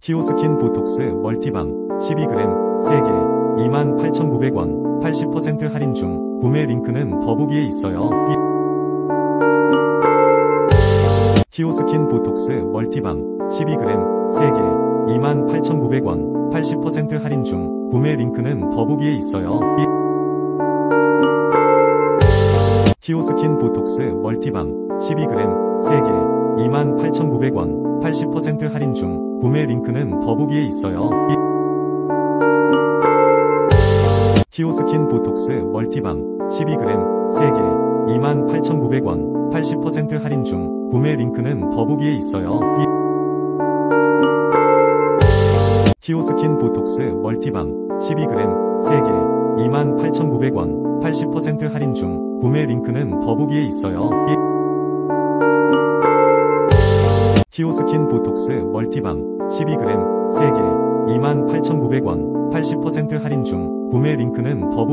키오스킨 보톡스 멀티밤 12g 3개 28,900원 80% 할인 중 구매 링크는 더보기에 있어요. 키오스킨 보톡스 멀티밤 12g 3개 28,900원 80% 할인 중 구매 링크는 더보기에 있어요. 키오스킨 보톡스 멀티밤 12g 3개 28,900원 80% 할인 중 구매 링크는 더보기에 있어요. 키오스킨 보톡스 멀티밤 12g 3개 28,900원 80% 할인 중 구매 링크는 더보기에 있어요. 키오스킨 보톡스 멀티밤 12g 3개 28,900원 80% 할인 중 구매 링크는 더보기에 있어요. 키오스킨 보톡스 멀티밤 12g 3개 28,900원 80% 할인 중 구매 링크는 더보